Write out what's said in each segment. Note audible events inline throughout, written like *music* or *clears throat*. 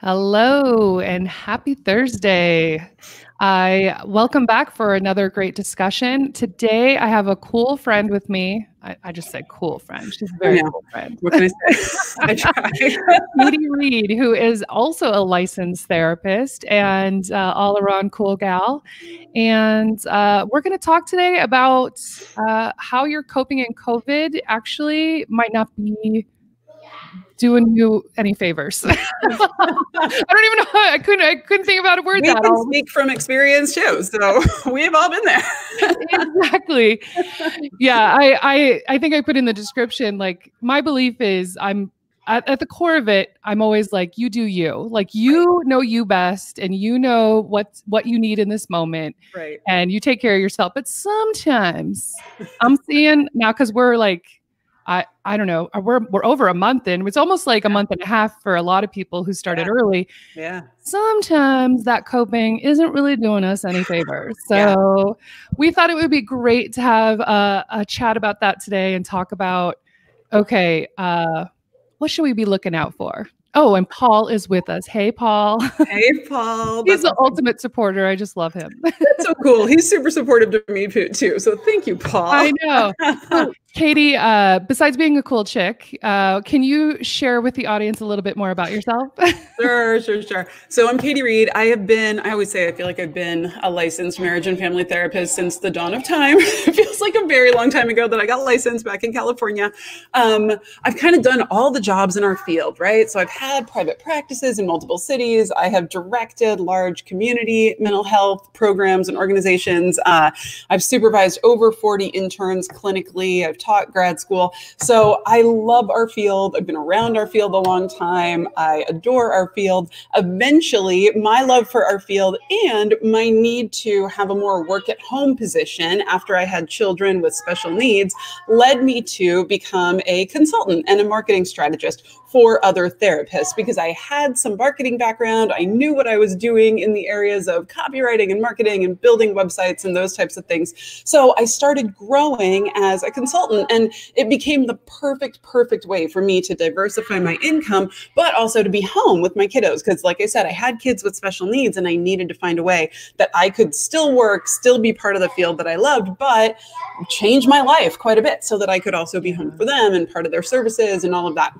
Hello and happy Thursday. I welcome back for another great discussion. Today I have a cool friend with me. I, I just said cool friend. She's a very cool friend. What can I say? *laughs* I Read, who is also a licensed therapist and uh, all around cool gal. And uh, we're going to talk today about uh, how you're coping in COVID actually might not be doing you any favors. *laughs* I don't even know. I couldn't. I couldn't think about a word. We that can all- speak from experience too, so *laughs* we've all been there. exactly. Yeah, I, I I think I put in the description like my belief is I'm at, at the core of it. I'm always like you do you. Like you know you best, and you know what what you need in this moment, Right. and you take care of yourself. But sometimes I'm seeing now because we're like. I, I don't know. uh, We're we're over a month in. It's almost like a month and a half for a lot of people who started Yeah. early Yeah. sometimes that coping isn't really doing us any *laughs* favors. So Yeah. we thought it would be great to have a, a chat about that today and talk about okay, uh, what should we be looking out for? Oh, and Paul is with us. Hey, Paul. Hey, Paul. *laughs* He's the ultimate supporter. I just love him. That's so cool. He's super supportive to me too. So thank you, *laughs* Paul. I know. So, Katie, uh, besides being a cool chick, uh, can you share with the audience a little bit more about yourself? *laughs* Sure, sure, sure. So I'm Katie Read. I have been, I always say, I feel like I've been a licensed marriage and family therapist since the dawn of time. *laughs* it feels like a very long time ago that I got licensed back in California. Um, I've kind of done all the jobs in our field, right? So I've had private practices in multiple cities. I have directed large community mental health programs and organizations. Uh, I've supervised over 40 interns clinically. I've taught grad school. So I love our field. I've been around our field a long time. I adore our field. Eventually, my love for our field and my need to have a more work at home position after I had children with special needs led me to become a consultant and a marketing strategist for other therapists because I had some marketing background. I knew what I was doing in the areas of copywriting and marketing and building websites and those types of things. So I started growing as a consultant and it became the perfect, perfect way for me to diversify my income, but also to be home with my kiddos. Because, like I said, I had kids with special needs and I needed to find a way that I could still work, still be part of the field that I loved, but change my life quite a bit so that I could also be home for them and part of their services and all of that.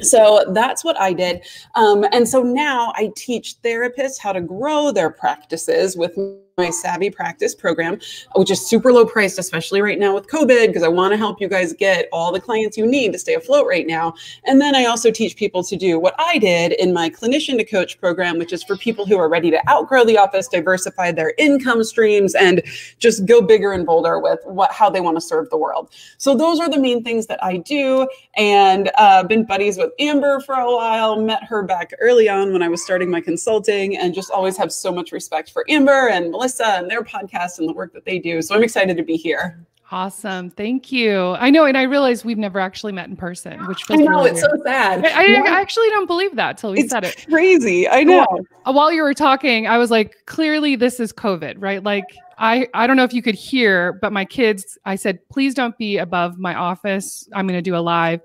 So that's what I did. Um, and so now I teach therapists how to grow their practices with my Savvy Practice program, which is super low priced, especially right now with COVID, because I want to help you guys get all the clients you need to stay afloat right now. And then I also teach people to do what I did in my Clinician to Coach program, which is for people who are ready to outgrow the office, diversify their income streams, and just go bigger and bolder with what how they want to serve the world. So those are the main things that I do, and uh, been buddies with Amber for a while. Met her back early on when I was starting my consulting, and just always have so much respect for Amber and Melissa and their podcast and the work that they do. So I'm excited to be here. awesome. Thank you. I know. And I realize we've never actually met in person, which I know really it's weird. so sad. I, I Yeah, actually don't believe that till we it's said it. crazy. I know. Uh, While you were talking, I was like, clearly this is COVID, right? Like I I don't know if you could hear, but my kids, I said, please don't be above my office. I'm gonna do a live.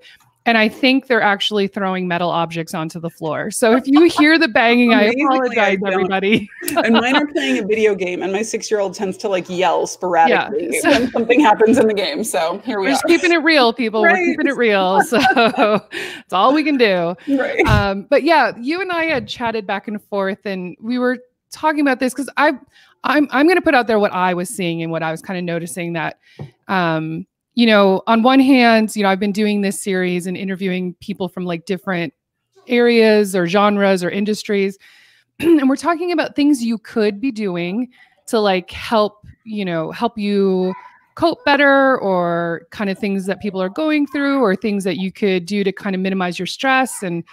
And I think they're actually throwing metal objects onto the floor. So if you hear the banging, I Amazingly, I apologize, everybody. and mine are playing a video game, and my six-year-old tends to like yell sporadically so- when something happens in the game. So here we We're are. just keeping it real, people. We're keeping it real. *laughs* So it's all we can do. right. um, but yeah, you and I had chatted back and forth, and we were talking about this because I, I'm, I'm going to put out there what I was seeing and what I was kind of noticing that, um, you know, on one hand, you know, I've been doing this series and interviewing people from like different areas or genres or industries, *clears throat* and we're talking about things you could be doing to like help, you know, help you cope better or kind of things that people are going through or things that you could do to kind of minimize your stress and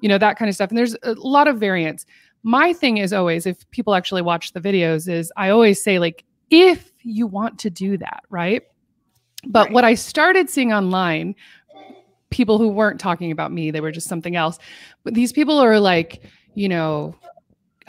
you know that kind of stuff and there's a lot of variants. My thing is always if people actually watch the videos is i always say like if you want to do that right but Right. what i started seeing online people who weren't talking about me they were just something else but these people are like you know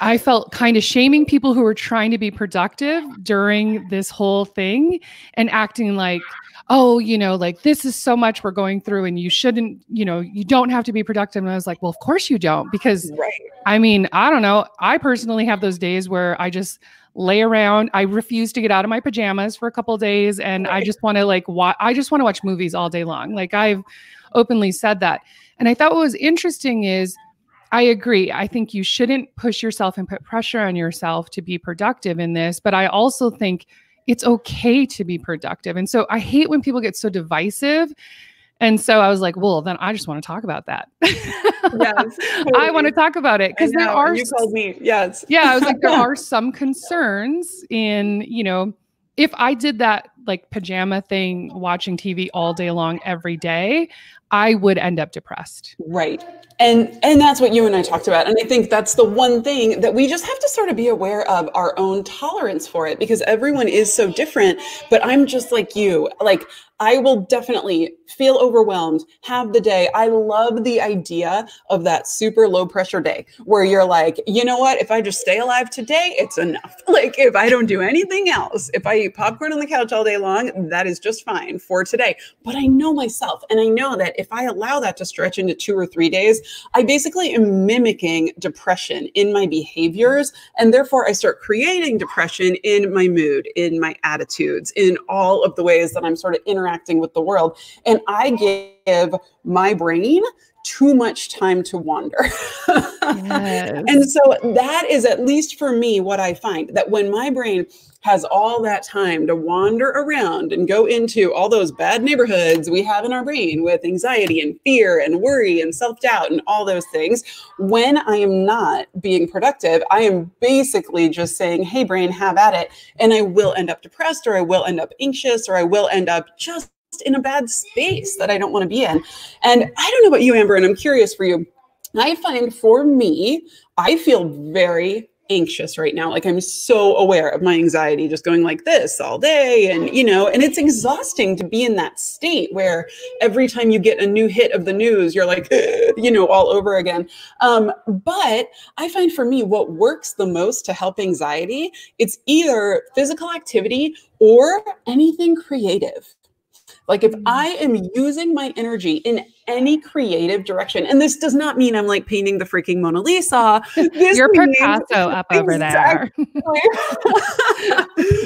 I felt kind of shaming people who were trying to be productive during this whole thing and acting like, oh, you know, like this is so much we're going through and you shouldn't, you know, you don't have to be productive. And I was like, well, of course you don't. Because right. I mean, I don't know. I personally have those days where I just lay around. I refuse to get out of my pajamas for a couple days and. I just want to like watch I just want to watch movies all day long. Like I've openly said that. And I thought what was interesting is I agree. I think you shouldn't push yourself and put pressure on yourself to be productive in this, but I also think it's okay to be productive. And so I hate when people get so divisive. And so I was like, well, then I just want to talk about that. Yes, *laughs* totally. I want to talk about it because there are you called me. Yes. Yeah. I was like, there *laughs* are some concerns in, you know, if I did that like pajama thing, watching TV all day long every day, I would end up depressed. Right. And and that's what you and I talked about. And I think that's the one thing that we just have to sort of be aware of our own tolerance for it because everyone is so different, but I'm just like you. Like I will definitely feel overwhelmed, have the day. I love the idea of that super low pressure day where you're like, you know what? If I just stay alive today, it's enough. *laughs* Like, if I don't do anything else, if I eat popcorn on the couch all day long, that is just fine for today. But I know myself, and I know that if I allow that to stretch into two or three days, I basically am mimicking depression in my behaviors. And therefore, I start creating depression in my mood, in my attitudes, in all of the ways that I'm sort of interacting with the world. And I give my brain too much time to wander. *laughs* yes. And so that is at least for me what I find that when my brain has all that time to wander around and go into all those bad neighborhoods we have in our brain with anxiety and fear and worry and self-doubt and all those things when I am not being productive I am basically just saying hey brain have at it and I will end up depressed or I will end up anxious or I will end up just in a bad space that I don't want to be in. And I don't know about you, Amber, and I'm curious for you. I find for me, I feel very anxious right now. Like I'm so aware of my anxiety just going like this all day. And, you know, and it's exhausting to be in that state where every time you get a new hit of the news, you're like, *gasps* you know, all over again. Um, but I find for me, what works the most to help anxiety, it's either physical activity or anything creative. Like if mm. I am using my energy in any creative direction, and this does not mean I'm like painting the freaking Mona Lisa. *laughs* This You're Picasso up over there. *laughs*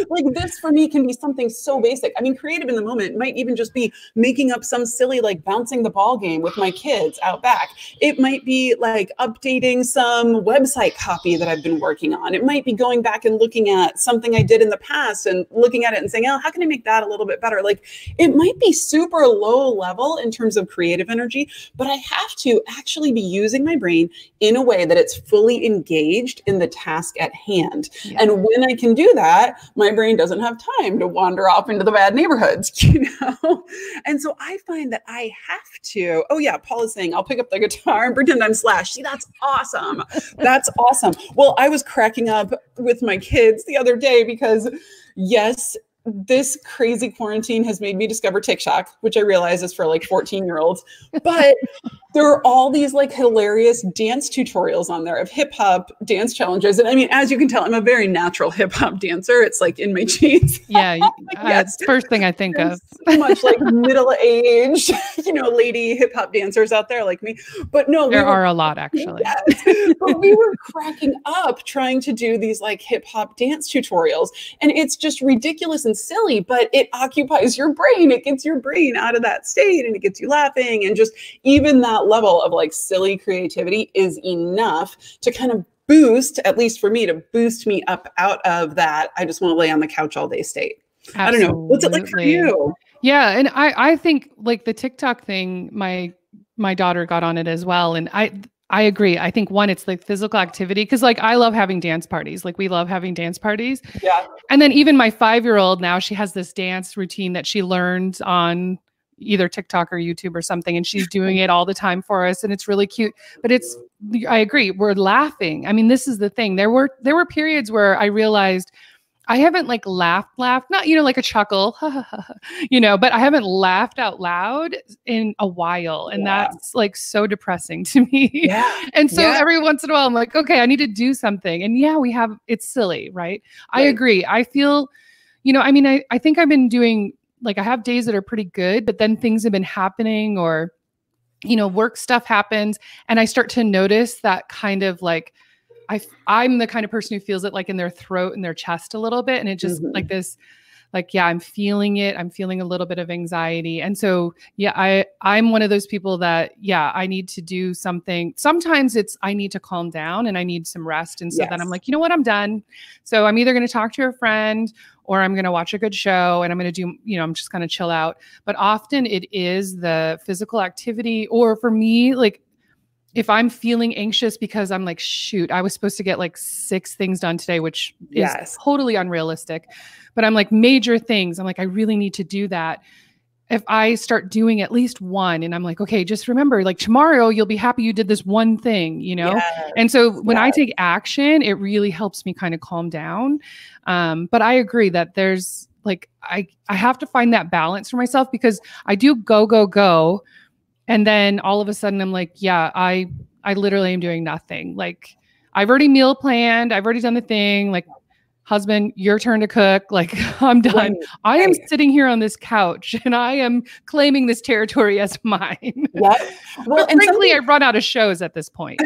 like this for me can be something so basic. I mean, creative in the moment might even just be making up some silly like bouncing the ball game with my kids out back. It might be like updating some website copy that I've been working on. It might be going back and looking at something I did in the past and looking at it and saying, "Oh, how can I make that a little bit better?" Like it might be super low level in terms of creative energy, but I have to actually be using my brain in a way that it's fully engaged in the task at hand. Yeah. And when I can do that, my brain doesn't have time to wander off into the bad neighborhoods, *laughs* you know? And so I find that I have to, oh yeah, Paul is saying, I'll pick up the guitar and pretend I'm Slash. See, that's awesome. That's awesome. Well, I was cracking up with my kids the other day because yes, this crazy quarantine has made me discover TikTok, which I realize is for like 14 year olds. But there are all these like hilarious dance tutorials on there of hip hop dance challenges. And I mean, as you can tell, I'm a very natural hip hop dancer. It's like in my *laughs* genes. Yeah. *laughs* yes. Uh, first thing I think There's of. so much like middle aged, *laughs* you know, lady hip hop dancers out there like me. But no, there we were, are a lot actually. Yes, but we were cracking up trying to do these like hip hop dance tutorials. And it's just ridiculous and silly, but it occupies your brain. It gets your brain out of that state and it gets you laughing. And just even that level of like silly creativity is enough to kind of boost, at least for me, to boost me up out of that. I just want to lay on the couch all day state. Absolutely. I don't know. What's it like for you? Yeah. And I, I think like the TikTok thing, my, my daughter got on it as well. And I, I agree. I think one, it's like physical activity because, like, I love having dance parties. Like, we love having dance parties. Yeah. And then even my five year old now, she has this dance routine that she learned on either TikTok or YouTube or something, and she's *laughs* doing it all the time for us, and it's really cute. But it's I agree, we're laughing. I mean, this is the thing. There were there were periods where I realized I haven't like laughed, laughed, not, you know, like a chuckle, *laughs* you know, but I haven't laughed out loud in a while. And yeah. that's like so depressing to me. Yeah. *laughs* and so yeah. every once in a while, I'm like, okay, I need to do something. And yeah, we have, it's silly, right? right? I agree. I feel, you know, I mean, I, I think I've been doing, like, I have days that are pretty good, but then things have been happening or, you know, work stuff happens. And I start to notice that kind of like, I I'm the kind of person who feels it like in their throat and their chest a little bit and it just mm-hmm. like this like yeah i'm feeling it i'm feeling a little bit of anxiety and so yeah i i'm one of those people that yeah i need to do something sometimes it's i need to calm down and i need some rest and so yes. then i'm like you know what i'm done so i'm either going to talk to a friend or i'm going to watch a good show and i'm going to do you know i'm just going to chill out but often it is the physical activity or for me like if I'm feeling anxious because I'm like, shoot, I was supposed to get like six things done today, which yes. is totally unrealistic. But I'm like, major things. I'm like, I really need to do that. If I start doing at least one and I'm like, okay, just remember, like tomorrow you'll be happy you did this one thing, you know? Yes. And so when yes. I take action, it really helps me kind of calm down. Um, but I agree that there's like, I, I have to find that balance for myself because I do go, go, go and then all of a sudden I'm like, yeah, I I literally am doing nothing. Like I've already meal planned, I've already done the thing, like husband, your turn to cook. Like *laughs* I'm done. Right. I am sitting here on this couch *laughs* and I am claiming this territory as *laughs* mine. Yep. Well, and frankly, I've run out of shows at this point.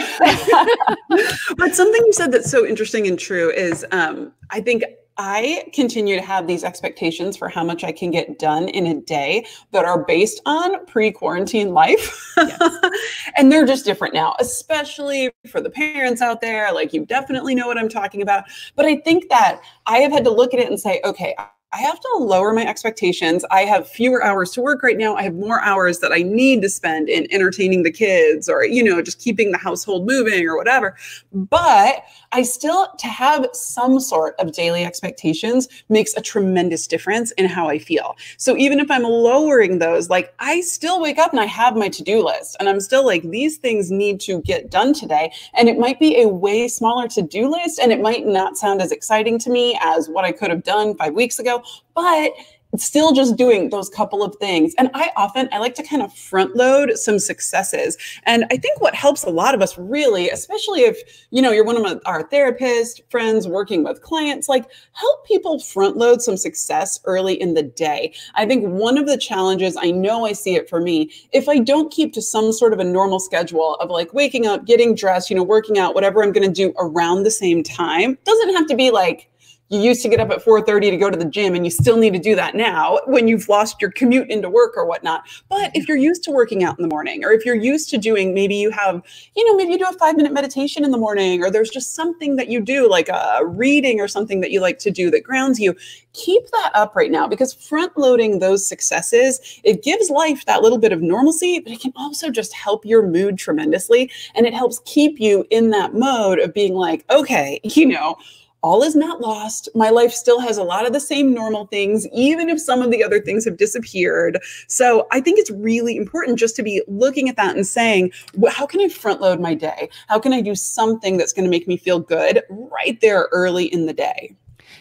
but something you said that's so interesting and true is um, I think I continue to have these expectations for how much I can get done in a day that are based on pre quarantine life. Yes. *laughs* and they're just different now, especially for the parents out there. Like, you definitely know what I'm talking about. But I think that I have had to look at it and say, okay, I have to lower my expectations. I have fewer hours to work right now. I have more hours that I need to spend in entertaining the kids or, you know, just keeping the household moving or whatever. But I still, to have some sort of daily expectations makes a tremendous difference in how I feel. So even if I'm lowering those, like I still wake up and I have my to do list and I'm still like, these things need to get done today. And it might be a way smaller to do list and it might not sound as exciting to me as what I could have done five weeks ago but still just doing those couple of things. And I often I like to kind of front load some successes. And I think what helps a lot of us really, especially if you know you're one of our therapists, friends working with clients, like help people front load some success early in the day. I think one of the challenges, I know I see it for me, if I don't keep to some sort of a normal schedule of like waking up, getting dressed, you know, working out, whatever I'm going to do around the same time, doesn't have to be like you used to get up at 4.30 to go to the gym and you still need to do that now when you've lost your commute into work or whatnot. But if you're used to working out in the morning or if you're used to doing maybe you have you know maybe you do a five minute meditation in the morning or there's just something that you do like a reading or something that you like to do that grounds you keep that up right now because front loading those successes it gives life that little bit of normalcy but it can also just help your mood tremendously and it helps keep you in that mode of being like okay you know all is not lost. My life still has a lot of the same normal things, even if some of the other things have disappeared. So I think it's really important just to be looking at that and saying, well, how can I front load my day? How can I do something that's going to make me feel good right there early in the day?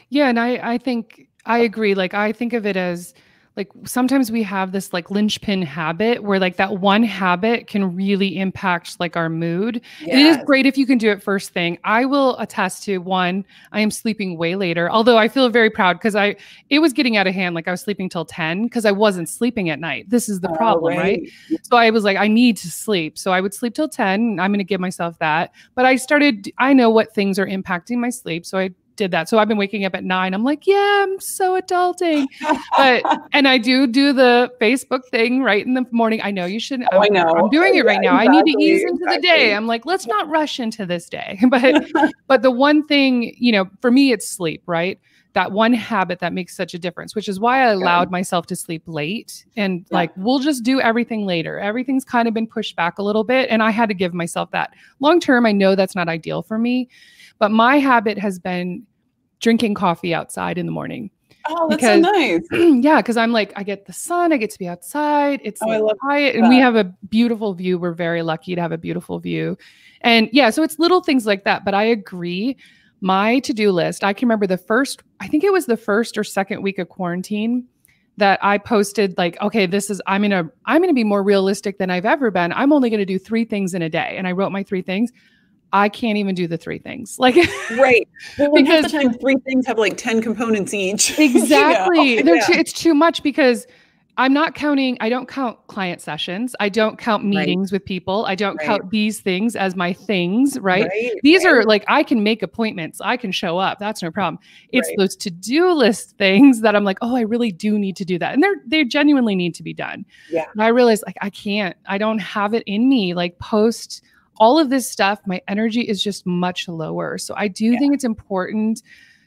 Yeah. And I, I think I agree. Like, I think of it as, like sometimes we have this like linchpin habit where like that one habit can really impact like our mood. Yes. it is great if you can do it first thing. I will attest to one, I am sleeping way later. Although I feel very proud because I it was getting out of hand. Like I was sleeping till 10 because I wasn't sleeping at night. This is the oh, problem, right. right? So I was like, I need to sleep. So I would sleep till 10. I'm gonna give myself that. But I started, I know what things are impacting my sleep. So I did that. So I've been waking up at nine. I'm like, yeah, I'm so adulting. but *laughs* and I do do the Facebook thing right in the morning. I know you shouldn't. Oh, I know. I'm doing it right now. Exactly, I need to ease into exactly. the day. I'm like, let's not rush into this day. *laughs* But *laughs* but the one thing, you know, for me, it's sleep, right? That one habit that makes such a difference, which is why I allowed myself to sleep late and yeah. like we'll just do everything later. Everything's kind of been pushed back a little bit. And I had to give myself that. Long term, I know that's not ideal for me. But my habit has been drinking coffee outside in the morning. Oh, that's because, so nice. *clears throat* yeah, because I'm like, I get the sun, I get to be outside. It's oh, like quiet, that. and we have a beautiful view. We're very lucky to have a beautiful view. And yeah, so it's little things like that. But I agree. my to-do list, I can remember the first, I think it was the first or second week of quarantine that I posted like, okay, this is I'm gonna I'm gonna be more realistic than I've ever been. I'm only gonna do three things in a day. And I wrote my three things. I can't even do the three things. Like right. Well, *laughs* because the time three things have like 10 components each. *laughs* Exactly. you know? yeah. too, it's too much because I'm not counting, I don't count client sessions. I don't count meetings right. with people. I don't right. count these things as my things, right? right. These are like, I can make appointments, I can show up. That's no problem. It's those to do list things that I'm like, oh, I really do need to do that. And they're, they genuinely need to be done. Yeah. And I realize like, I can't, I don't have it in me. Like, post all of this stuff, my energy is just much lower. So I do yeah. think it's important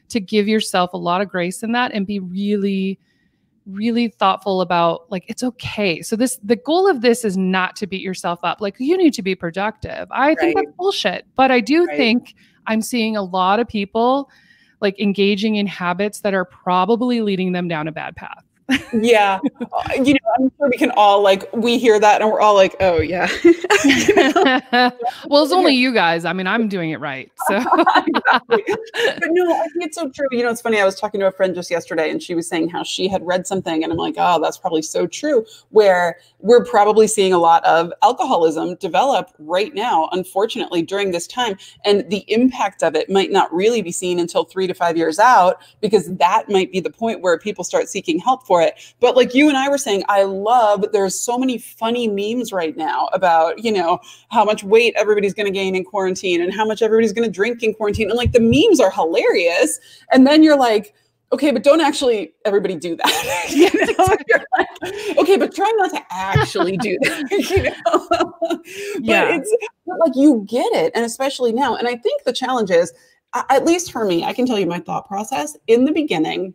to give yourself a lot of grace in that and be really, really thoughtful about like it's okay. So this the goal of this is not to beat yourself up. Like you need to be productive. I right. think that's bullshit. But I do right. think I'm seeing a lot of people like engaging in habits that are probably leading them down a bad path yeah. *laughs* You know, I'm sure we can all like, we hear that and we're all like, oh, yeah. *laughs* well, it's only you guys. I mean, I'm doing it right. *laughs* So, exactly. but no, I think it's so true. You know, it's funny. I was talking to a friend just yesterday and she was saying how she had read something. And I'm like, oh, that's probably so true. Where we're probably seeing a lot of alcoholism develop right now, unfortunately, during this time. And the impact of it might not really be seen until three to five years out because that might be the point where people start seeking help for it. But like you and I were saying, I love there's so many funny memes right now about, you know, how much weight everybody's going to gain in quarantine and how much everybody's going to drink in quarantine. And like the memes are hilarious. And then you're like, okay, but don't actually everybody do that. *laughs* *laughs* *laughs* you know? like, okay, but try not to actually do that. you know? but yeah. it's but like you get it, and especially now. And I think the challenge is, at least for me, I can tell you my thought process in the beginning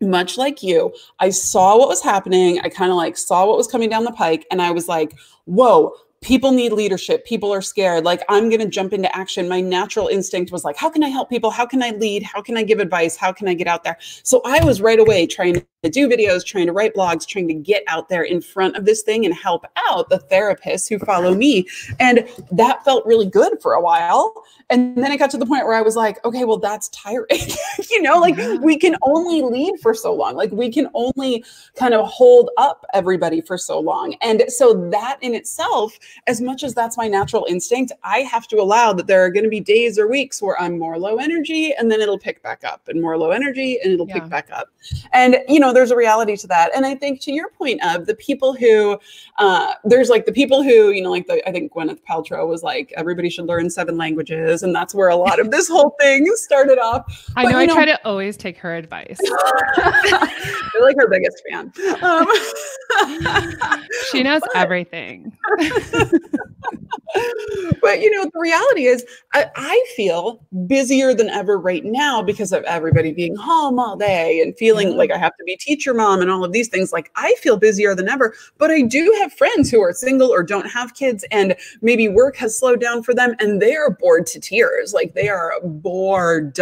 much like you, I saw what was happening. I kind of like saw what was coming down the pike and I was like, whoa, people need leadership. People are scared. Like, I'm going to jump into action. My natural instinct was like, how can I help people? How can I lead? How can I give advice? How can I get out there? So I was right away trying to do videos, trying to write blogs, trying to get out there in front of this thing and help out the therapists who follow me. And that felt really good for a while. And then it got to the point where I was like, okay, well, that's tiring. *laughs* you know, like we can only lead for so long. Like we can only kind of hold up everybody for so long. And so that in itself, as much as that's my natural instinct, I have to allow that there are going to be days or weeks where I'm more low energy and then it'll pick back up and more low energy and it'll yeah. pick back up. And, you know, know, there's a reality to that. And I think to your point of the people who, uh, there's like the people who, you know, like the, I think Gwyneth Paltrow was like, everybody should learn seven language,s And that's where a lot of this whole thing started off. I but, know, I know, try to always take her advice. *laughs* You're like her biggest fan. Um, *laughs* she knows *laughs* but, everything. But you know, the reality is I, I, feel busier than ever right now because of everybody being home all day and feeling like I have to be teacher mom and all of these things. Like I feel busier than ever, but I do have friends who are single or don't have kids and maybe work has slowed down for them and they are bored to tears. Like they are bored.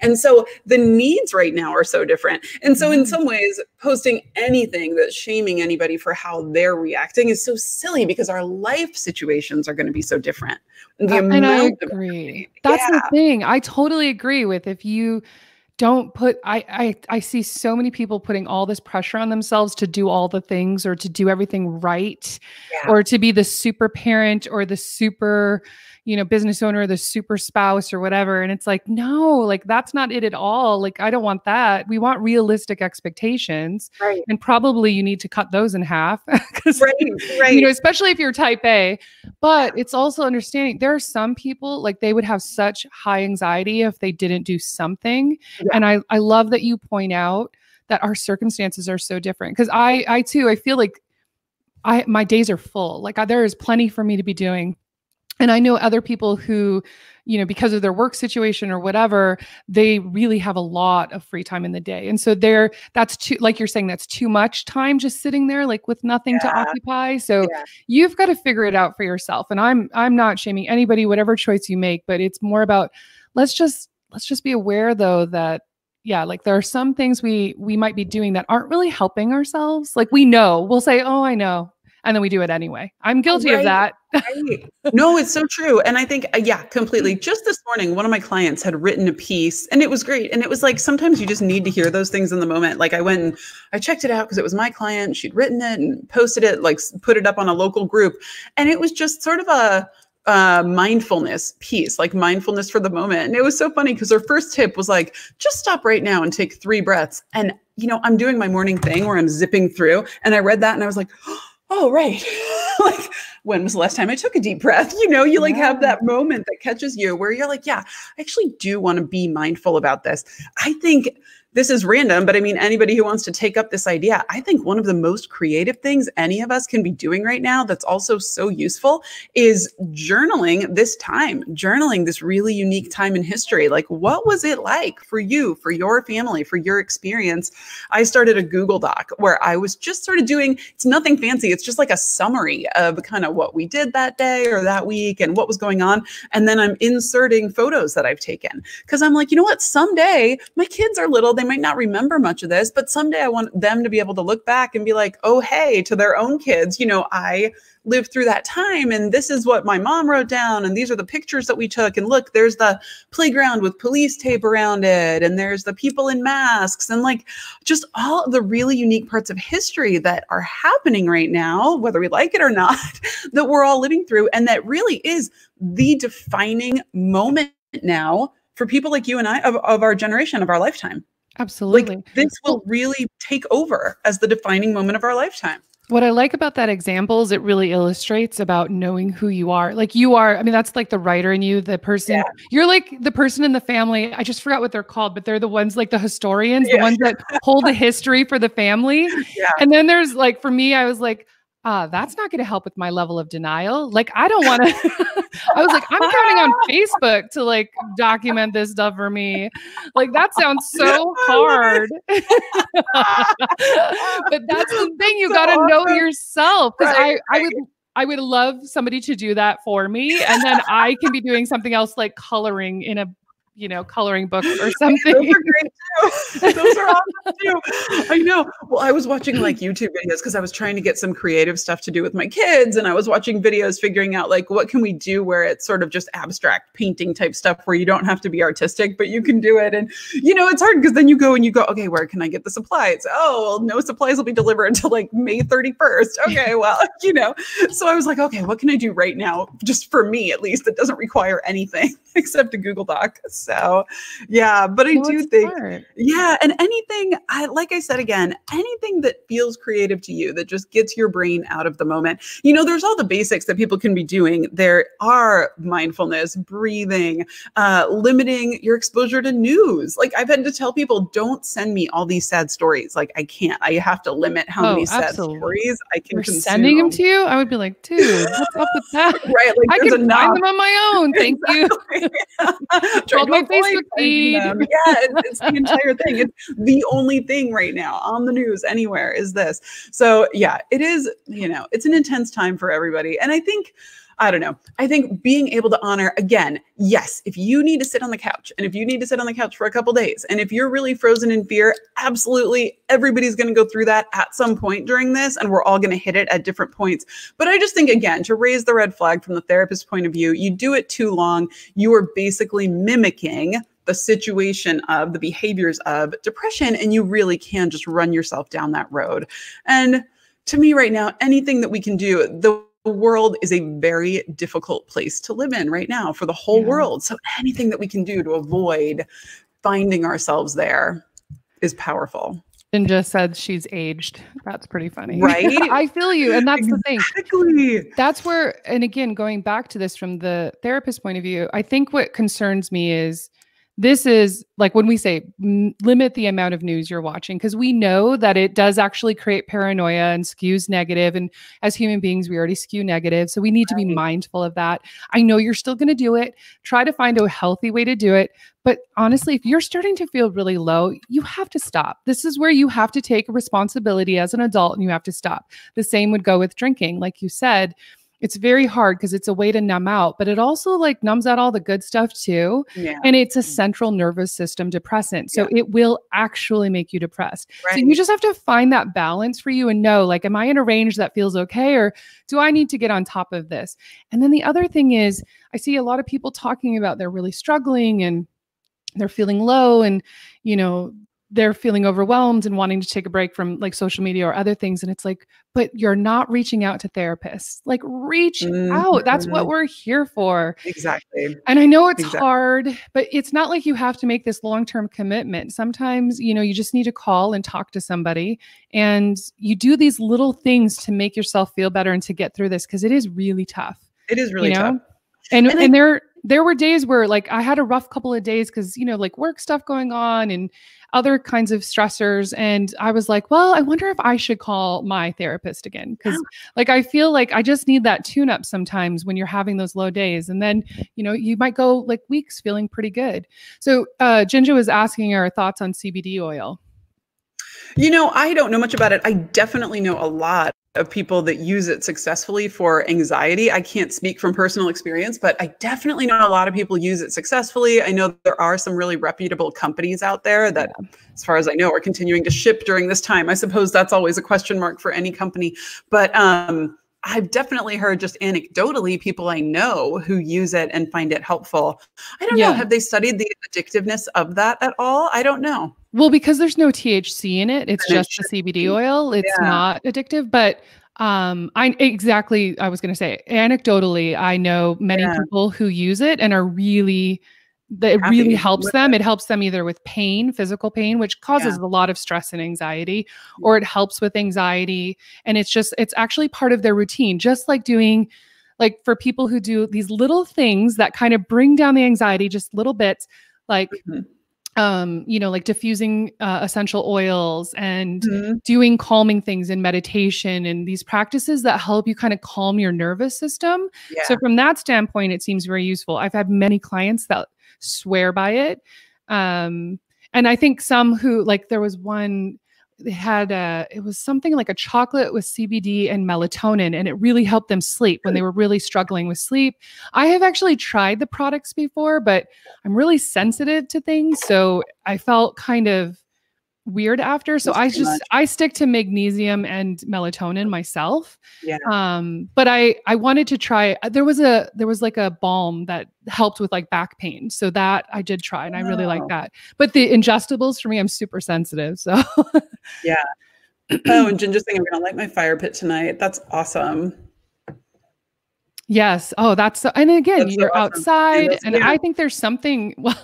And so the needs right now are so different. And so in mm-hmm. some ways, posting anything that's shaming anybody for how they're reacting is so silly because our life are going to be so different. The uh, and I agree. That's yeah. the thing. I totally agree with if you don't put I, I i see so many people putting all this pressure on themselves to do all the things or to do everything right yeah. or to be the super parent or the super you know business owner the super spouse or whatever and it's like no like that's not it at all like i don't want that we want realistic expectations right and probably you need to cut those in half *laughs* because right, right. you know especially if you're type a but it's also understanding there are some people like they would have such high anxiety if they didn't do something yeah. and i i love that you point out that our circumstances are so different because i i too i feel like I my days are full. Like I, there is plenty for me to be doing and i know other people who you know because of their work situation or whatever they really have a lot of free time in the day. And so they're that's too like you're saying that's too much time just sitting there like with nothing yeah. to occupy. So yeah. you've got to figure it out for yourself. And i'm i'm not shaming anybody whatever choice you make but it's more about let's just let's just be aware though that yeah like there are some things we we might be doing that aren't really helping ourselves. Like we know. We'll say oh i know and then we do it anyway. I'm guilty Right. of that. Right. *laughs* no, it's so true. And I think, uh, yeah, completely. Just this morning, one of my clients had written a piece and it was great. And it was like sometimes you just need to hear those things in the moment. Like I went and I checked it out because it was my client. She'd written it and posted it, like put it up on a local group. And it was just sort of a, uh, mindfulness piece, like mindfulness for the moment. And it was so funny because her first tip was like, just stop right now and take three breaths. And, you know, I'm doing my morning thing where I'm zipping through and I read that and I was like, *gasps* oh, Oh, right. *laughs* like, when was the last time I took a deep breath? You know, you like have that moment that catches you where you're like, yeah, I actually do want to be mindful about this. I think this is random, but I mean, anybody who wants to take up this idea, I think one of the most creative things any of us can be doing right now that's also so useful is journaling this time, journaling this really unique time in history. Like, what was it like for you, for your family, for your experience? I started a Google Doc where I was just sort of doing, it's nothing fancy. It's just like a summary of kind of what we did that day or that week and what was going on. And then I'm inserting photos that I've taken because I'm like, you know what? Someday my kids are little. They might not remember much of this, but someday I want them to be able to look back and be like, oh, hey, to their own kids, you know, I lived through that time and this is what my mom wrote down and these are the pictures that we took and look there's the playground with police tape around it and there's the people in masks and like just all of the really unique parts of history that are happening right now whether we like it or not *laughs* that we're all living through and that really is the defining moment now for people like you and I of, of our generation of our lifetime Absolutely. like this will really take over as the defining moment of our lifetime What I like about that example is it really illustrates about knowing who you are. Like you are, I mean, that's like the writer in you, the person, Yeah. you're like the person in the family. I just forgot what they're called, but they're the ones like the historians, the ones that hold the history for the family. *laughs* Yeah. And then there's like, for me, I was like, ah, that's not going to help with my level of denial. Like, I don't want to, *laughs* I was like, I'm counting on *laughs* Facebook to like document this stuff for me. Like, that sounds *laughs* so hard. but that's the thing you so got to know yourself because Right, I I would I would love somebody to do that for me and then I can be doing something else like coloring in a you know coloring book *laughs* or something. Those are great too. Those are *laughs* awesome too. I know. Well, I was watching like *clears throat* YouTube videos because I was trying to get some creative stuff to do with my kids, and I was watching videos figuring out like what can we do where it's sort of just abstract painting type stuff where you don't have to be artistic, but you can do it. And you know, it's hard because then you go and you go, okay, where can I get the supplies? Oh, well, no supplies will be delivered until like May 31st. *laughs* Okay, well, you know. So I was like, okay, what can I do right now, just for me at least, that doesn't require anything except a Google Doc. So yeah, but I do think yeah, and anything I like I said again, anything that feels creative to you that just gets your brain out of the moment. You know, there's all the basics that people can be doing. There are mindfulness, breathing, uh limiting your exposure to news. Like I've had to tell people don't send me all these sad stories. Like I can't. I have to limit how Oh, many sad absolutely. stories I can sending them to you, I would be like, dude, what's up with that? *laughs* Right, like I can enough. find them on my own. Thank you. *laughs* *laughs* Try Build to my Facebook feed. *laughs* Yeah, it's, it's the entire thing. It's the only thing right now on the news anywhere is this. So yeah, it is. You know, it's an intense time for everybody, and I think. I don't know. I think being able to honor again, yes, if you need to sit on the couch and if you need to sit on the couch for a couple days and if you're really frozen in fear, absolutely everybody's going to go through that at some point during this and we're all going to hit it at different points. But I just think again, to raise the red flag from the therapist's point of view, you do it too long, you are basically mimicking the situation of the behaviors of depression and you really can just run yourself down that road. And to me right now, anything that we can do, the the world is a very difficult place to live in right now for the whole Yeah. world. So anything that we can do to avoid finding ourselves there is powerful. And just said she's aged. That's pretty funny. Right? *laughs* I feel you. And that's the thing. Exactly. that's where and again going back to this from the therapist point of view i think what concerns me is this is like when we say m- limit the amount of news you're watching because we know that it does actually create paranoia and skews negative and as human beings we already skew negative so we need to be mindful of that. I know you're still going to do it. Try to find a healthy way to do it but honestly if you're starting to feel really low you have to stop. This is where you have to take responsibility as an adult and you have to stop. The same would go with drinking like you said it's very hard because it's a way to numb out, but it also like numbs out all the good stuff too. Yeah. And it's a mm-hmm. central nervous system depressant. So Yeah. it will actually make you depressed. So you just have to find that balance for you and know like, am I in a range that feels okay? Or do I need to get on top of this? And then the other thing is, I see a lot of people talking about they're really struggling and they're feeling low and, you know, they're feeling overwhelmed and wanting to take a break from like social media or other things. And it's like, but you're not reaching out to therapists. Like, reach out. That's what Mhm. we're here for. exactly. And I know it's Exactly. hard, but it's not like you have to make this long term commitment. Sometimes, you know, you just need to call and talk to somebody and you do these little things to make yourself feel better and to get through this because it is really tough. It is really you know? tough. And And and, I- there there were days where like I had a rough couple of days because you know like work stuff going on and other kinds of stressors and I was like, well, I wonder if I should call my therapist again because like I feel like I just need that tune up sometimes when you're having those low days and then you know you might go like weeks feeling pretty good. So uh Ginger was asking our thoughts on CBD oil. You know, I don't know much about it. I definitely know a lot of people that use it successfully for anxiety. I can't speak from personal experience, but I definitely know a lot of people use it successfully. I know there are some really reputable companies out there that, as far as I know, are continuing to ship during this time. I suppose that's always a question mark for any company. But um, I've definitely heard just anecdotally people I know who use it and find it helpful. I don't Yeah. know. Have they studied the addictiveness of that at all? I don't know. Well, because there's no THC in it, it's And it just the should CBD be. oil. It's Yeah. not addictive, but um I exactly I was going to say anecdotally I know many Yeah. people who use it and are really that it really helps them. it. It helps them either with pain, physical pain, which causes a lot of stress and anxiety, or it helps with anxiety. And it's just, it's actually part of their routine, just like doing, like for people who do these little things that kind of bring down the anxiety, just little bits, like, Mhm. um, you know, like diffusing uh, essential oils and Mhm. doing calming things in meditation and these practices that help you kind of calm your nervous system. Yeah. So from that standpoint, it seems very useful. I've had many clients that swear by it. Um, and I think some who like there was one they had a it was something like a chocolate with CBD and melatonin and it really helped them sleep when they were really struggling with sleep. I have actually tried the products before, but I'm really sensitive to things, so I felt kind of weird after. So I just much. I stick to magnesium and melatonin myself. Yeah. Um, but I I wanted to try. There was a there was like a balm that helped with like back pain, so that I did try, and I really like Oh. that. But the ingestibles for me, I'm super sensitive, so yeah. *clears throat* Oh, and Ginger's saying I'm gonna light my fire pit tonight. That's awesome. yes. Oh, that's so, and again, That's you're awesome. outside, and. I think there's something. *laughs* Well,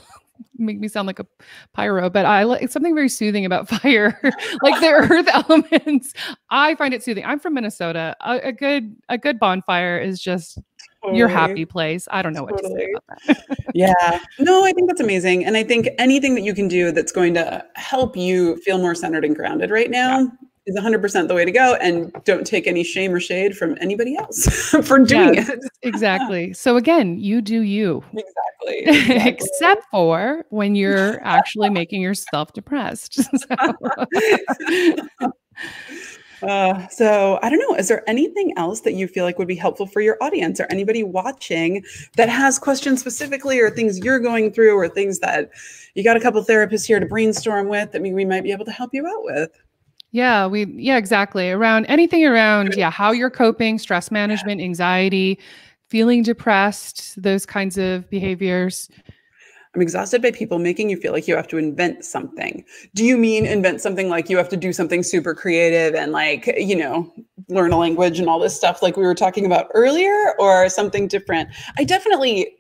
make me sound like a pyro, but I like something very soothing about *laughs* fire, like the earth *laughs* elements. I find it soothing. I'm from Minnesota. A, a good a good bonfire is just your happy place. I don't know what to say about that. *laughs* Yeah. No, I think that's amazing. And I think anything that you can do that's going to help you feel more centered and grounded right now is 100% the way to go. And don't take any shame or shade from anybody else *laughs* for doing Yes. it. *laughs* Exactly. So again, you do you. Exactly. *laughs* exactly. except for when you're actually making yourself depressed. So- Uh, so I don't know. Is there anything else that you feel like would be helpful for your audience or anybody watching that has questions specifically or things you're going through or things that you got a couple therapists here to brainstorm with that we we might be able to help you out with? Yeah, we yeah, exactly. Around anything around yeah, how you're coping, stress management, anxiety, feeling depressed, those kinds of behaviors. I'm exhausted by people making you feel like you have to invent something. Do you mean invent something like you have to do something super creative and like, you know, learn a language and all this stuff like we were talking about earlier or something different? I definitely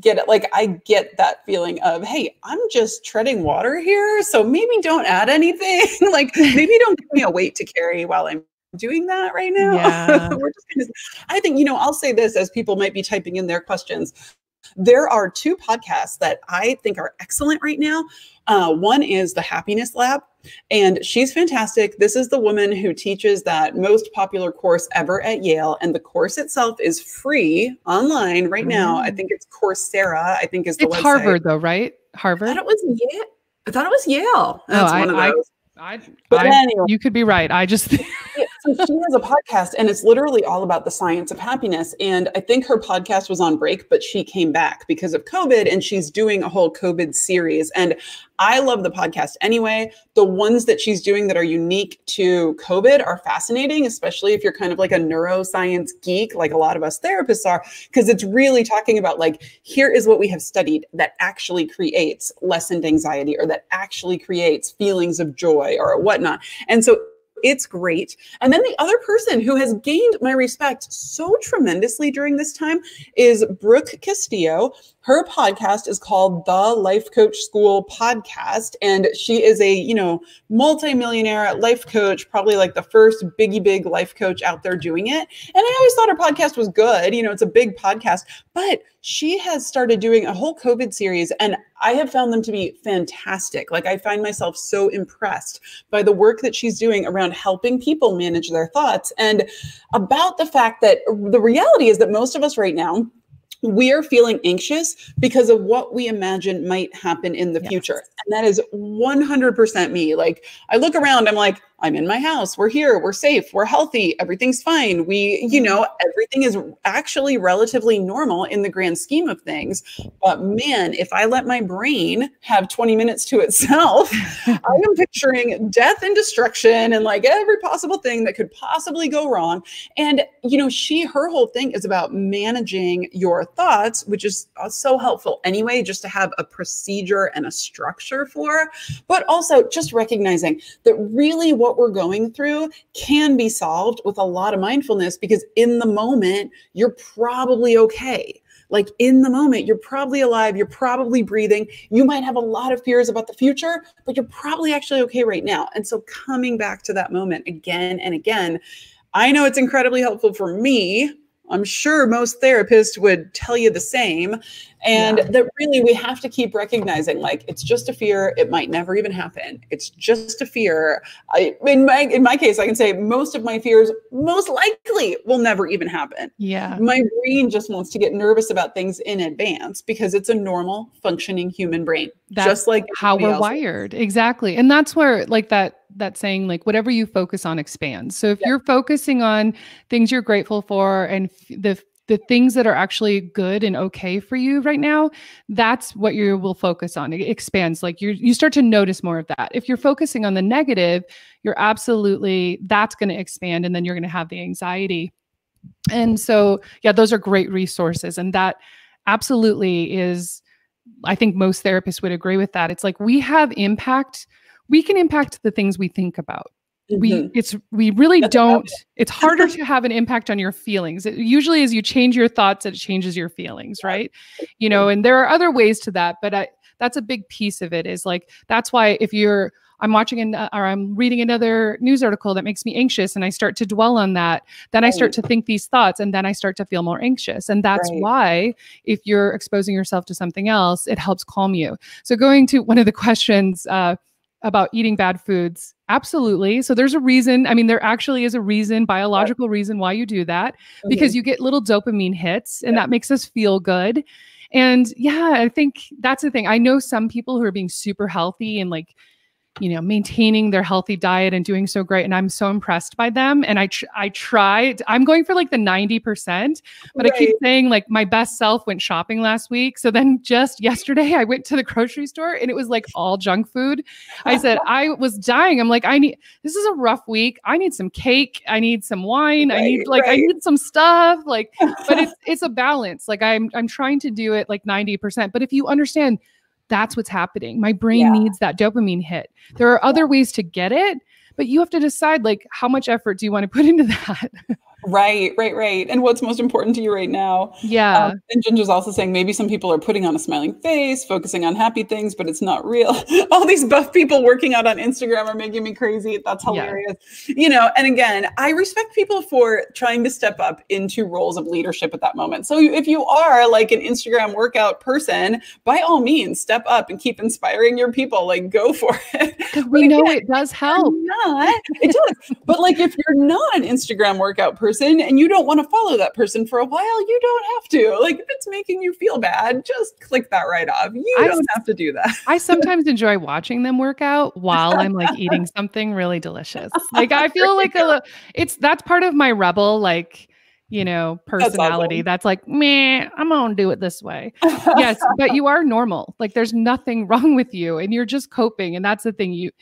get it. Like I get that feeling of, hey, I'm just treading water here. So maybe don't add anything. *laughs* like maybe don't give me a weight to carry while I'm doing that right now. *laughs* Yeah. We're just of, I think, you know, I'll say this as people might be typing in their questions. There are two podcasts that I think are excellent right now. Uh, one is the Happiness Lab, and she's fantastic. This is the woman who teaches that most popular course ever at Yale, and the course itself is free online right now. I Mm. think it's Coursera. I think is the It's website. Harvard though, right? Harvard? I thought it was Yale. I thought it was Yale. That's I- one of I- those. I, But anyway, you could be right. I just *laughs* so she has a podcast and it's literally all about the science of happiness. And I think her podcast was on break, but she came back because of COVID and she's doing a whole COVID series. And I love the podcast anyway. The ones that she's doing that are unique to COVID are fascinating, especially if you're kind of like a neuroscience geek, like a lot of us therapists are, because it's really talking about like, here is what we have studied that actually creates lessened anxiety or that actually creates feelings of joy or whatnot. And so it's great. And then the other person who has gained my respect so tremendously during this time is Brooke Castillo. Her podcast is called The Life Coach School Podcast. And she is a, you know, multimillionaire life coach, probably like the first biggie big life coach out there doing it. And I always thought her podcast was good. You know, it's a big podcast, but she has started doing a whole COVID series. And I have found them to be fantastic. Like I find myself so impressed by the work that she's doing around helping people manage their thoughts and about the fact that the reality is that most of us right now we are feeling anxious because of what we imagine might happen in the yes. future. And that is 100% me. Like I look around, I'm like, I'm in my house. We're here. We're safe. We're healthy. Everything's fine. We, you know, mm-hmm. everything is actually relatively normal in the grand scheme of things. But man, if I let my brain have 20 minutes to itself, *laughs* I am picturing death and destruction and like every possible thing that could possibly go wrong. And, you know, she, her whole thing is about managing your thoughts, which is uh, so helpful anyway, just to have a procedure and a structure for, but also just recognizing that really what what we're going through can be solved with a lot of mindfulness because in the moment, you're probably okay. Like in the moment, you're probably alive, you're probably breathing. You might have a lot of fears about the future, but you're probably actually okay right now. And so, coming back to that moment again and again, I know it's incredibly helpful for me I'm sure most therapists would tell you the same. And yeah. that really we have to keep recognizing like it's just a fear. It might never even happen. It's just a fear. I, in my in my case, I can say most of my fears most likely will never even happen. Yeah. My brain just wants to get nervous about things in advance because it's a normal functioning human brain. That's just like how we're wired. Exactly. And that's where like that that saying like whatever you focus on expands. So if yeah. you're focusing on things you're grateful for and the the things that are actually good and okay for you right now, that's what you will focus on. It expands. Like you you start to notice more of that. If you're focusing on the negative, you're absolutely that's going to expand and then you're going to have the anxiety. And so, yeah, those are great resources and that absolutely is I think most therapists would agree with that. It's like we have impact we can impact the things we think about. We it's we really don't it's harder to have an impact on your feelings. It usually as you change your thoughts it changes your feelings, right? You know, and there are other ways to that, but I that's a big piece of it is like that's why if you're I'm watching an, or I'm reading another news article that makes me anxious and I start to dwell on that, then right. I start to think these thoughts and then I start to feel more anxious. And that's right. why if you're exposing yourself to something else, it helps calm you. So going to one of the *laughs* questions uh, about eating bad foods? Absolutely. So there's a reason. I mean, there actually is a reason, biological reason why you do that, mm-hmm. because you get little dopamine hits and yeah. that makes us feel good. And yeah, I think that's the thing. I know some people who are being super healthy and like you know maintaining their healthy diet and doing so great and i'm so impressed by them and i tr- i tried i'm going for like the 90% but right. i keep saying like my best self went shopping last week so then just yesterday i went to the grocery store and it was like all junk food. I said *laughs* i was dying. I'm like i need this is a rough week. I need some cake. I need some wine. Right, i need like right. i need some stuff. Like but it's *laughs* it's a balance. Like i'm i'm trying to do it like 90% but if you understand that's what's happening. My brain yeah. needs that dopamine hit. There are other ways to get it, but you have to decide like how much effort do you want to put into *laughs* that? Right, right, right. And what's most important to you right now? Yeah. Um, and Ginger's also saying maybe some people are putting on a smiling face, focusing on happy things, but it's not real. *laughs* All these buff people working out on Instagram are making me crazy. That's hilarious. Yeah. You know, and again, I respect people for trying to step up into roles of leadership at that moment. So if you are like an Instagram workout person, by all means, step up and keep inspiring your people. Like go for *laughs* it. We know it does help. Not, it does. but like if you're not an Instagram workout person, person and you don't want to follow that person for a while, you don't have to. Like if it's making you feel bad, just click that right off. You I, don't have to do that. I sometimes enjoy watching them work out *laughs* while I'm like eating something really delicious. Like I feel *laughs* like a it's that's part of my rebel like you mm. know, personality that's, that's like, meh, I'm gonna do it this way. yes, *laughs* but you are normal. Like there's nothing wrong with you and you're just coping. And that's the thing you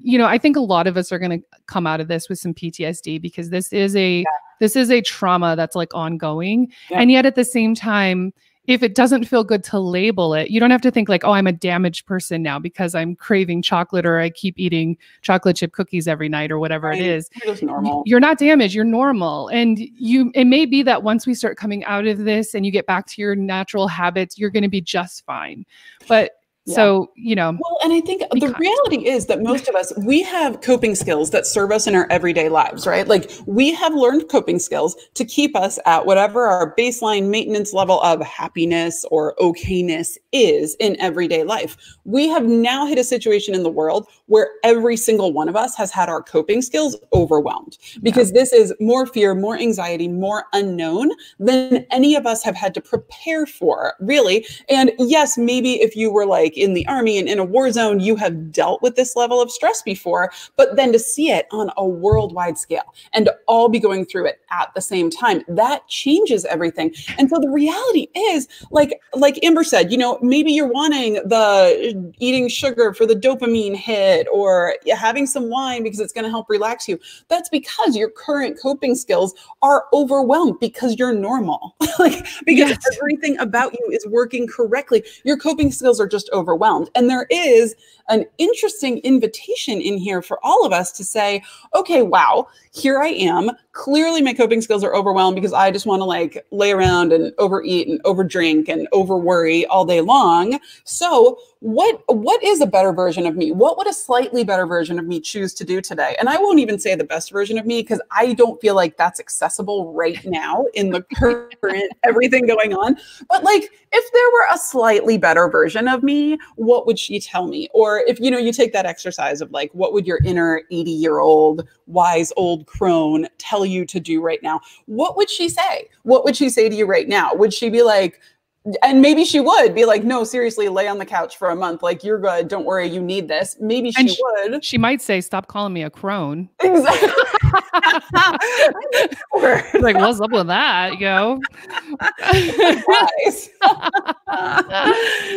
you know, I think a lot of us are gonna come out of this with some PTSD because this is a yeah. This is a trauma that's like ongoing. Yeah. And yet at the same time, if it doesn't feel good to label it, you don't have to think like, oh, I'm a damaged person now because I'm craving chocolate or I keep eating chocolate chip cookies every night or whatever right. it is. It's normal. You're not damaged. You're normal. And you, it may be that once we start coming out of this and you get back to your natural habits, you're going to be just fine. But yeah. So, you know. Well, and I think the reality is that most of us, we have coping skills that serve us in our everyday lives, right? Like we have learned coping skills to keep us at whatever our baseline maintenance level of happiness or okayness is in everyday life. We have now hit a situation in the world where every single one of us has had our coping skills overwhelmed because yeah. this is more fear, more anxiety, more unknown than any of us have had to prepare for, really. And yes, maybe if you were like, in the army and in a war zone, you have dealt with this level of stress before, but then to see it on a worldwide scale and to all be going through it at the same time, that changes everything. And so the reality is, like, like Amber said, you know, maybe you're wanting the eating sugar for the dopamine hit or having some wine because it's going to help relax you. That's because your current coping skills are overwhelmed because you're normal. *laughs* like because yes. everything about you is working correctly. Your coping skills are just overwhelmed. And there is an interesting invitation in here for all of us to say, okay, wow, here I am. Clearly, my coping skills are overwhelmed because I just want to like lay around and overeat and overdrink and overworry all day long. So, what what is a better version of me? What would a slightly better version of me choose to do today? And I won't even say the best version of me because I don't feel like that's accessible right now in the current *laughs* everything going on. But like, if there were a slightly better version of me, what would she tell me? Or if you know, you take that exercise of like, what would your inner 80 year old wise old crone tell you to do right now? What would she say? What would she say to you right now? Would she be like, and maybe she would be like, no, seriously, lay on the couch for a month. Like, you're good. Don't worry. You need this. Maybe she, she would. She might say, stop calling me a crone. Exactly. *laughs* like, what's up with that? Yo. *laughs*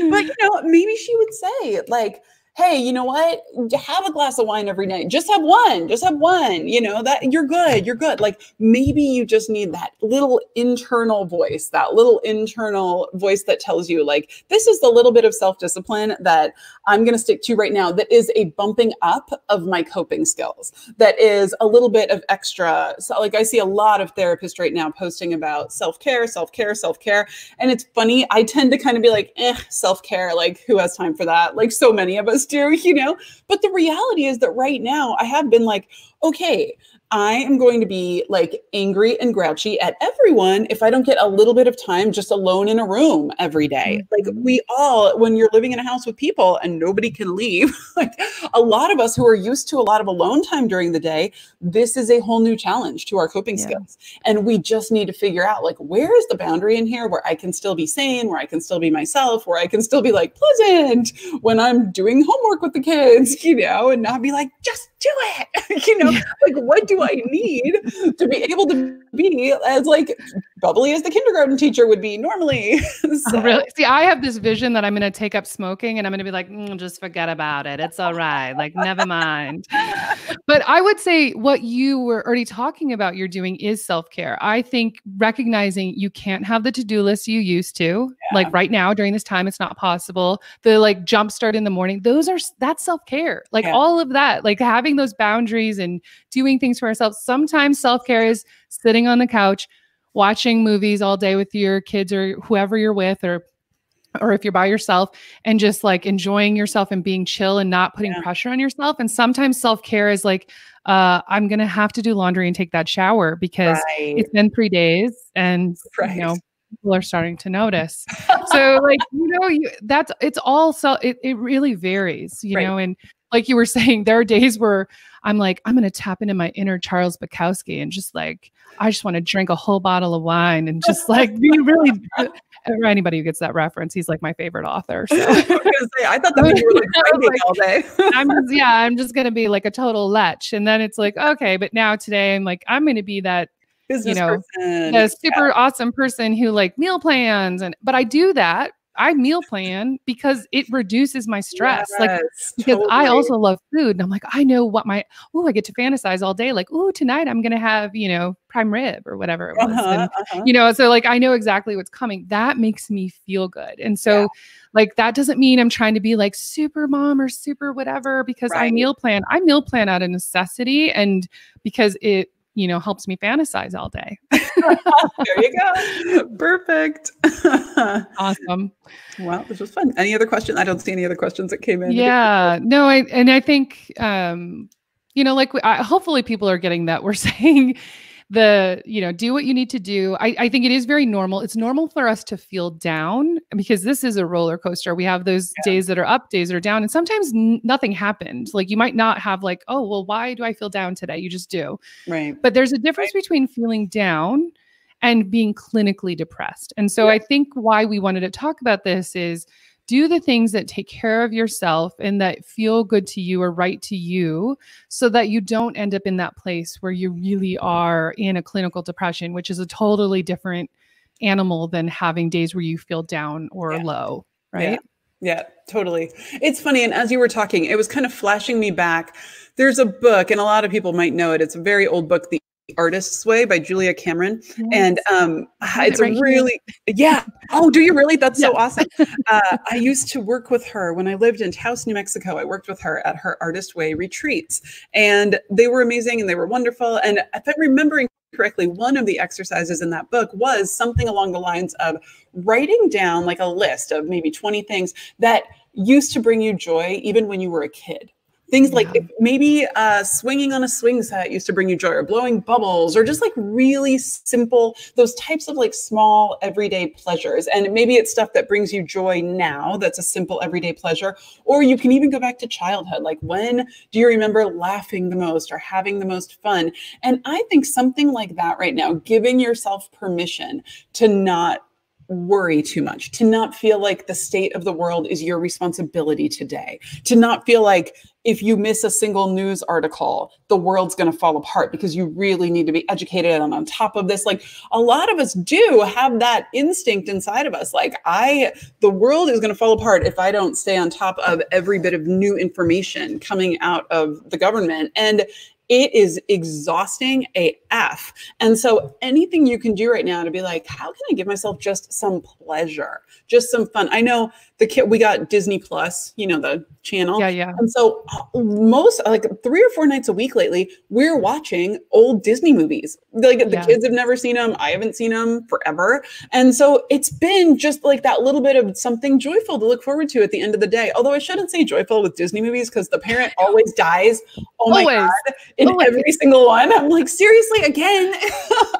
but, you know, maybe she would say, like, hey, you know what? Have a glass of wine every night. Just have one. Just have one. You know, that you're good. You're good. Like maybe you just need that little internal voice, that little internal voice that tells you, like, this is the little bit of self discipline that I'm going to stick to right now that is a bumping up of my coping skills, that is a little bit of extra. So, like, I see a lot of therapists right now posting about self care, self care, self care. And it's funny. I tend to kind of be like, eh, self care. Like, who has time for that? Like, so many of us do, *laughs* you know? But the reality is that right now I have been like, okay, I am going to be like angry and grouchy at everyone if I don't get a little bit of time just alone in a room every day. Like mm-hmm. we all, when you're living in a house with people and nobody can leave, *laughs* like a lot of us who are used to a lot of alone time during the day, this is a whole new challenge to our coping yeah. skills. And we just need to figure out like, where is the boundary in here where I can still be sane, where I can still be myself, where I can still be like pleasant when I'm doing homework with the kids, *laughs* you know, and not be like, just do it. *laughs* you know, like what do I need to be able to be as like bubbly as the kindergarten teacher would be normally? *laughs* so. Really? See, I have this vision that I'm going to take up smoking and I'm going to be like, mm, just forget about it. It's all right. Like, never mind. *laughs* but I would say what you were already talking about you're doing is self care. I think recognizing you can't have the to do list you used to, yeah. like right now during this time, it's not possible. The like jump start in the morning, those are that's self care. Like yeah. all of that, like having those boundaries and doing things for ourselves. Sometimes self care is sitting on the couch, watching movies all day with your kids or whoever you're with, or or if you're by yourself and just like enjoying yourself and being chill and not putting yeah. pressure on yourself. And sometimes self care is like, uh, I'm gonna have to do laundry and take that shower because right. it's been three days and right. you know people are starting to notice. *laughs* so like you know, you, that's it's all so it, it really varies, you right. know, and like you were *laughs* saying, there are days where I'm like, I'm going to tap into my inner Charles Bukowski and just like, I just want to drink a whole bottle of wine and just *laughs* like be really. For *laughs* anybody who gets that reference, he's like my favorite author. So. I, say, I thought that you were like, all day. I'm just, yeah, I'm just gonna be like a total lech, and then it's like okay, but now today I'm like I'm gonna be that Business you know person. a super yeah. awesome person who like meal plans and but I do that I meal plan because it reduces my stress. Yes, like because totally. I also love food and I'm like, I know what my oh, I get to fantasize all day. Like, oh, tonight I'm gonna have, you know, prime rib or whatever it was. Uh-huh, and, uh-huh. You know, so like I know exactly what's coming. That makes me feel good. And so yeah. like that doesn't mean I'm trying to be like super mom or super whatever because right. I meal plan. I meal plan out of necessity and because it you know, helps me fantasize all day. there you go. *laughs* Perfect. awesome. Wow, this was fun. Any other questions? I don't see any other questions that came in. Yeah, no, I and I think um, you know, like I, hopefully people are getting that we're *laughs* saying the you know do what you need to do. I, I think it is very normal. It's normal for us to feel down because this is a roller coaster. We have those yeah. days that are up days that are down and sometimes n- nothing happened. Like you might not have like oh well why do i feel down today? You just do. Right. But there's a difference right. between feeling down and being clinically depressed. And so yeah. i think why we wanted to talk about this is do the things that take care of yourself and that feel good to you or right to you so that you don't end up in that place where you really are in a clinical depression, which is a totally different animal than having days where you feel down or yeah. low, right? Yeah. yeah, totally. It's funny. And as you were talking, it was kind of flashing me back. There's a book, and a lot of people might know it. It's a very old book, The Artist's Way by Julia Cameron. Yes. And um, it's it right really, here. yeah. Oh, do you really? That's yeah. so awesome. *laughs* Uh, I used to work with her when I lived in Taos, New Mexico. I worked with her at her Artist Way retreats, and they were amazing and they were wonderful. And if I'm remembering correctly, one of the exercises in that book was something along the lines of writing down like a list of maybe 20 things that used to bring you joy even when you were a kid Things yeah. like maybe uh, swinging on a swing set used to bring you joy, or blowing bubbles, or just like really simple, those types of like small everyday pleasures. And maybe it's stuff that brings you joy now, that's a simple everyday pleasure. Or you can even go back to childhood. Like, when do you remember laughing the most or having the most fun? And I think something like that right now, giving yourself permission to not worry too much, to not feel like the state of the world is your responsibility today, to not feel like if you miss a single news article, the world's going to fall apart because you really need to be educated and on top of this. Like a lot of us do have that instinct inside of us. Like, I, the world is going to fall apart if I don't stay on top of every bit of new information coming out of the government. And it is exhausting AF. And so anything you can do right now to be like, how can I give myself just some pleasure, just some fun? I know the kid, we got Disney Plus, you know, the channel. Yeah, yeah. And so uh, most like three or four nights a week lately, we're watching old Disney movies. Like the yeah. kids have never seen them. I haven't seen them forever. And so it's been just like that little bit of something joyful to look forward to at the end of the day. Although I shouldn't say joyful with Disney movies because the parent always dies. Oh my always. God. In oh always. every single one. I'm like, seriously, again, *laughs*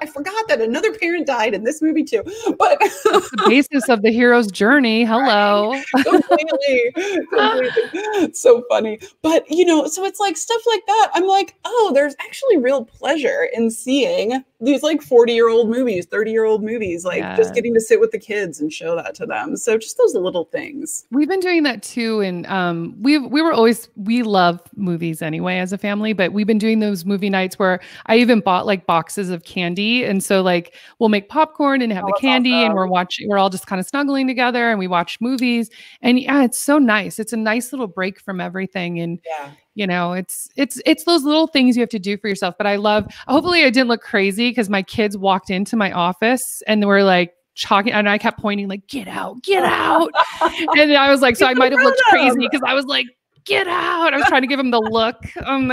I forgot that another parent died in this movie too. But the basis of the hero's journey. *laughs* Hello *laughs* completely, completely. so funny. But you know, so it's like stuff like that. I'm like, oh, there's actually real pleasure in seeing these like 40 year old movies, 30 year old movies, like yeah. just getting to sit with the kids and show that to them. So just those little things. We've been doing that too. And um, we we were always we love movies anyway as a family, but we've been doing those movie nights where I even bought like boxes of candy. And so like we'll make popcorn and have oh, the candy awesome. and we're watching, we're all just kind of snuggling together and we watch movies. And yeah, it's so nice. It's a nice little break from everything. And yeah you know it's it's it's those little things you have to do for yourself but i love hopefully i didn't look crazy because my kids walked into my office and they were like talking and i kept pointing like get out get out. *laughs* And i was like so i might have looked crazy because i was like get out. I was trying to give them the look um,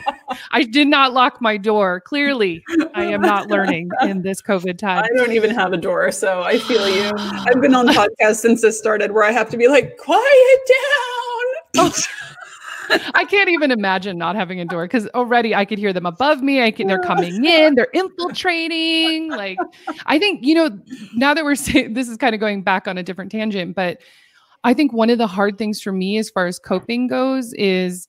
*laughs* i did not lock my door. Clearly i am not learning in this covid time. I don't even have a door so i feel you. *gasps* I've been on podcasts since this started where i have to be like quiet down *laughs* I can't even imagine not having a door because already I could hear them above me. I can they're coming in, they're infiltrating. Like I think, you know, now that we're saying this is kind of going back on a different tangent, but I think one of the hard things for me as far as coping goes is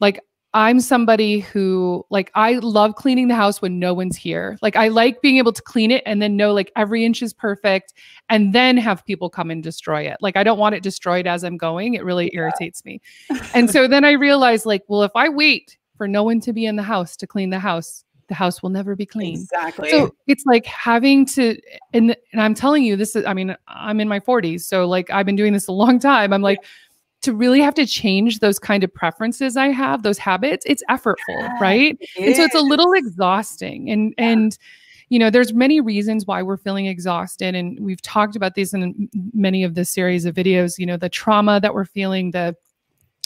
like I'm somebody who like I love cleaning the house when no one's here. Like I like being able to clean it and then know like every inch is perfect and then have people come and destroy it. Like I don't want it destroyed as I'm going. It really yeah. irritates me. *laughs* and so then I realized like, well, if I wait for no one to be in the house to clean the house, the house will never be clean. Exactly. So it's like having to and and I'm telling you this is I mean, I'm in my 40s, so like I've been doing this a long time. I'm like to really have to change those kind of preferences I have, those habits, it's effortful, yeah, right? It and so it's a little exhausting. And yeah. and you know, there's many reasons why we're feeling exhausted and we've talked about these in many of the series of videos, you know, the trauma that we're feeling, the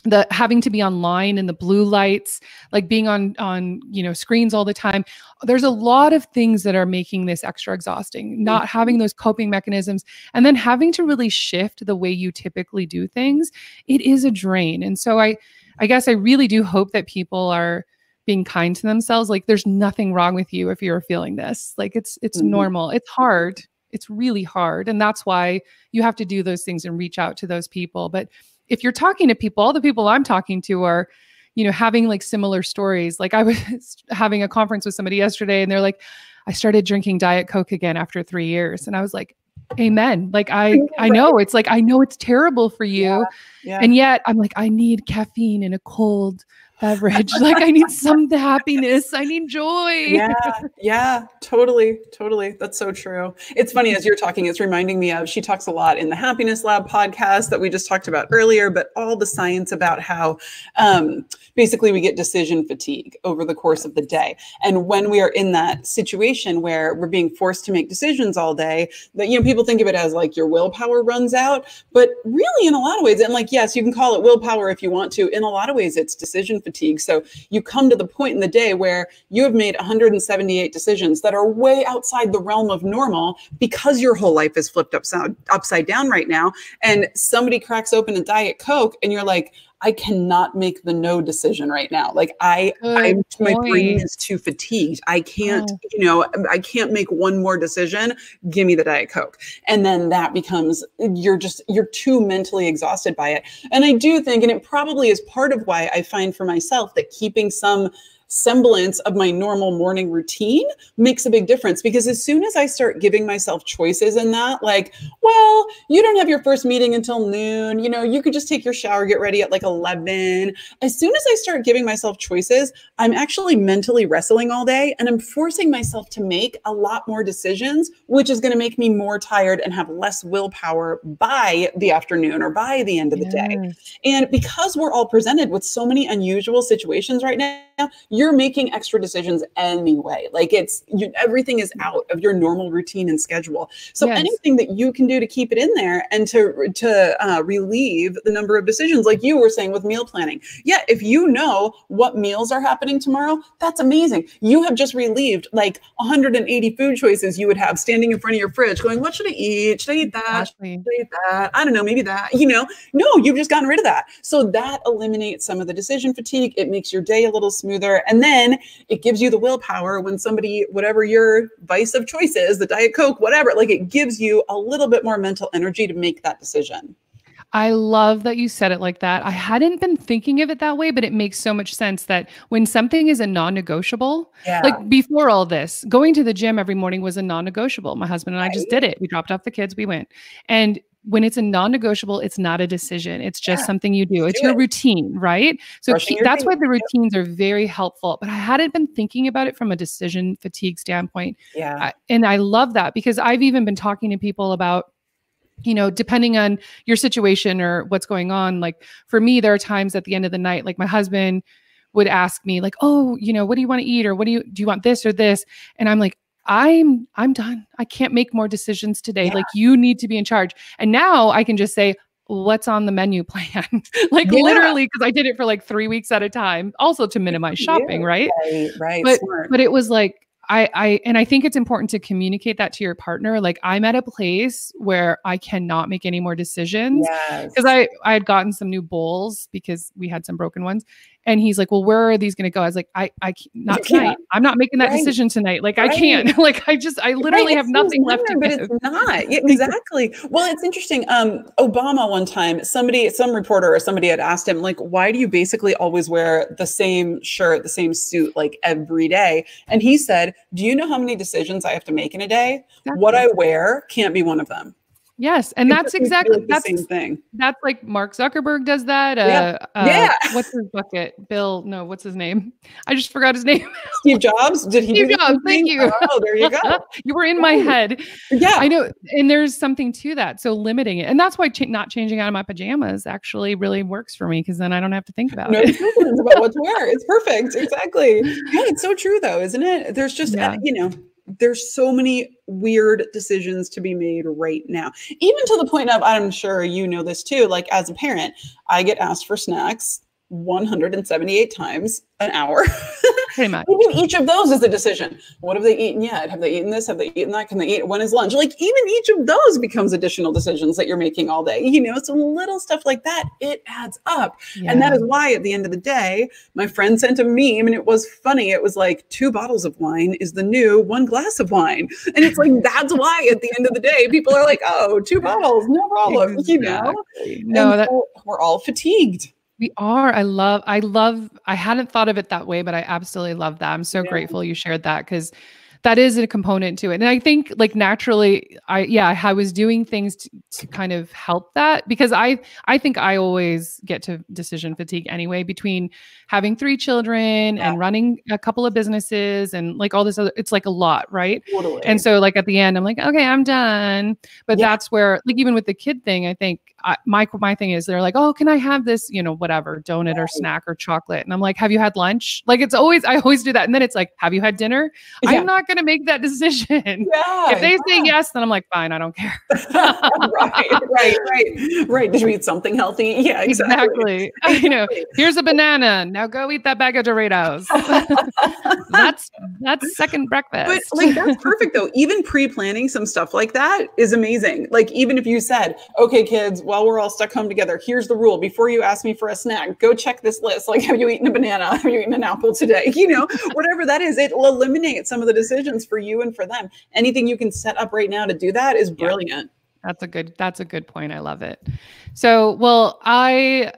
the having to be online and the blue lights like being on on you know screens all the time. There's a lot of things that are making this extra exhausting not mm-hmm. having those coping mechanisms and then having to really shift the way you typically do things. It is a drain and so i i guess i really do hope that people are being kind to themselves. Like there's nothing wrong with you if you're feeling this. Like it's it's mm-hmm. normal. It's hard. It's really hard and that's why you have to do those things and reach out to those people. But if you're talking to people, all the people I'm talking to are, you know, having like similar stories. Like I was *laughs* having a conference with somebody yesterday and they're like, I started drinking Diet Coke again after three years. And I was like, Amen. Like I *laughs* I know it's like I know it's terrible for you. Yeah, yeah. And yet I'm like, I need caffeine in a cold beverage. like I need some happiness. I need joy. *laughs* Yeah, yeah, totally, totally. That's so true. It's funny as you're talking, it's reminding me of she talks a lot in the Happiness Lab podcast that we just talked about earlier, but all the science about how um, basically we get decision fatigue over the course of the day. And when we are in that situation where we're being forced to make decisions all day, that you know, people think of it as like your willpower runs out, but really in a lot of ways, and like yes, you can call it willpower if you want to. In a lot of ways, it's decision fatigue fatigue. So you come to the point in the day where you have made 178 decisions that are way outside the realm of normal because your whole life is flipped upside upside down right now. And somebody cracks open a diet coke, and you're like, I cannot make the no decision right now. Like I, I my brain is too fatigued. I can't, oh. you know, um, I can't make one more decision. Give me the Diet Coke. And then that becomes, you're just, you're too mentally exhausted by it. And I do think, and it probably is part of why I find for myself that keeping some semblance of my normal morning routine makes a big difference because as soon as I start giving myself choices in that, like, well, you don't have your first meeting until noon, you know, you could just take your shower, get ready at like 11. As soon as I start giving myself choices, I'm actually mentally wrestling all day and I'm forcing myself to make a lot more decisions, which is going to make me more tired and have less willpower by the afternoon or by the end of the yes. day. And because we're all presented with so many unusual situations right now, you're making extra decisions anyway. Like it's you, everything is out of your normal routine and schedule. So yes. anything that you can do to keep it in there and to to uh, relieve the number of decisions, like you were saying with meal planning. Yeah, if you know what meals are happening tomorrow, that's amazing. You have just relieved like 180 food choices you would have standing in front of your fridge, going, "What should I eat? Should I eat that? Should I eat that? I don't know, maybe that." You know, no, you've just gotten rid of that. So that eliminates some of the decision fatigue. It makes your day a little smoother and then it gives you the willpower when somebody, whatever your vice of choice is, the Diet Coke, whatever, like it gives you a little bit more mental energy to make that decision. I love that you said it like that. I hadn't been thinking of it that way, but it makes so much sense that when something is a non negotiable, yeah. like before all this, going to the gym every morning was a non negotiable. My husband and right. I just did it. We dropped off the kids, we went. And when it's a non-negotiable it's not a decision. It's just yeah. something you do. It's do your it. routine right? So that's why the routines are very helpful. But i hadn't been thinking about it from a decision fatigue standpoint. Yeah. And i love that because i've even been talking to people about you know depending on your situation or what's going on like for me there are times at the end of the night like my husband would ask me like oh you know what do you want to eat? Or what do you do you want this or this? And i'm like I'm I'm done. I can't make more decisions today. Yeah. Like you need to be in charge. And now I can just say what's on the menu plan. *laughs* like yeah. literally because I did it for like 3 weeks at a time also to minimize shopping, yeah. right? Right, right. But but it was like I, I and I think it's important to communicate that to your partner. Like I'm at a place where I cannot make any more decisions because I I had gotten some new bowls because we had some broken ones, and he's like, "Well, where are these going to go?" I was like, "I I not tonight. I'm not making that Right. decision tonight. Like I can't. *laughs* like I just I literally Right, have nothing left to minor, give." but it's not Yeah, *laughs* exactly well it's interesting um obama one time somebody some reporter or somebody had asked him like why do you basically always wear the same shirt the same suit like every day and he said do you know how many decisions i have to make in a day what i wear can't be one of them yes, and that's just makes me feel exactly the that's same thing that's like Mark Zuckerberg does that. Yeah. Uh, uh, Yeah. What's his bucket? Bill? No, what's his name? *laughs* I just forgot his name. *laughs* steve jobs did he Steve Jobs, thank thing? you. oh there you go *laughs* you were in my head. yeah I know, and there's something to that. So limiting it, and that's why cha- not changing out of my pajamas actually really works for me because then I don't have to think about no it. about what to wear. It's perfect. Exactly. Yeah, it's so true though, isn't it? There's just Yeah. you know, there's so many weird decisions to be made right now. Even to the point of I'm sure you know this too, like as a parent, I get asked for snacks 178 times an hour. *laughs* Pretty much. even each of those is a decision. What have they eaten yet? Have they eaten this? Have they eaten that? Can they eat? When is lunch? Like even each of those becomes additional decisions that you're making all day. You know, so little stuff like that, it adds up. And that is why at the end of the day, my friend sent a meme and it was funny. It was like two bottles of wine is the new one glass of wine. And it's like, that's why at the end of the day, people are like, oh, two bottles, no problem. You know? No, that so we're all fatigued. We are. I love. I love. I hadn't thought of it that way, but I absolutely love that. I'm so Yeah. grateful you shared that because that is a component to it. And I think like naturally, I yeah, I was doing things to, to kind of help that because I I think I always get to decision fatigue anyway between having three children Yeah. and running a couple of businesses and like all this other. It's like a lot, right? Totally. And so, like at the end, I'm like, okay, I'm done. But Yeah. that's where, like, even with the kid thing, I think I, my my thing is they're like, oh, can I have this, you know, whatever donut or snack or chocolate? And I'm like, have you had lunch? Like, it's always I always do that, and then it's like, have you had dinner? Yeah. I'm not gonna make that decision. *laughs* yeah, if they say yes, then I'm like, fine, I don't care. *laughs* *laughs* right, right, right, right. Did you eat something healthy? Yeah, exactly. Exactly. you know, here's a banana. Now go eat that bag of Doritos. that's that's second breakfast. But like that's perfect though. Even pre-planning some stuff like that is amazing. Like even if you said, "Okay, kids, while we're all stuck home together, here's the rule: before you ask me for a snack, go check this list. Like, have you eaten a banana? Have you eaten an apple today? You know, whatever that is, it will eliminate some of the decisions for you and for them. Anything you can set up right now to do that is Yeah. brilliant. That's a good that's a good point. I love it. So, well, I